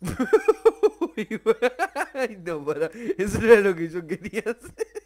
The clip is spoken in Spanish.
No, para. Eso era lo que yo quería hacer.